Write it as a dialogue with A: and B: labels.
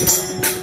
A: Música